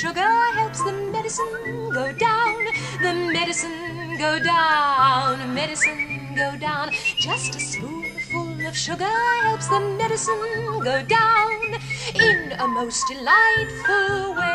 sugar helps the medicine go down. The medicine go down, medicine go down. Just a spoonful of sugar helps the medicine go down in a most delightful way.